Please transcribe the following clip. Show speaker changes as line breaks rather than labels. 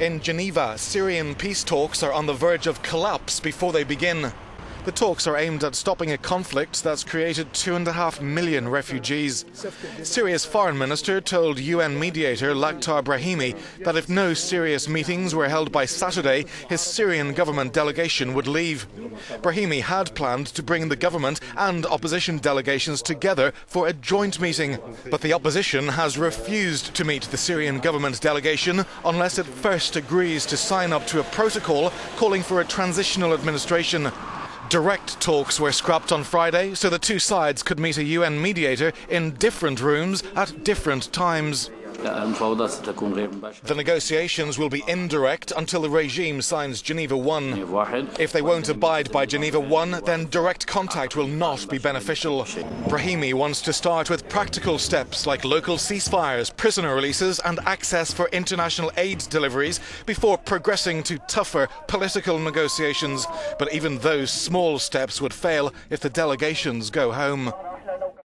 In Geneva, Syrian peace talks are on the verge of collapse before they begin. The talks are aimed at stopping a conflict that's created two and a half million refugees. Syria's foreign minister told UN mediator Lakhdar Brahimi that if no serious meetings were held by Saturday, his Syrian government delegation would leave. Brahimi had planned to bring the government and opposition delegations together for a joint meeting, but the opposition has refused to meet the Syrian government delegation unless it first agrees to sign up to a protocol calling for a transitional administration. Direct talks were scrapped on Friday so the two sides could meet a UN mediator in different rooms at different times. The negotiations will be indirect until the regime signs Geneva 1. If they won't abide by Geneva 1, then direct contact will not be beneficial. Brahimi wants to start with practical steps like local ceasefires, prisoner releases, and access for international aid deliveries before progressing to tougher political negotiations. But even those small steps would fail if the delegations go home.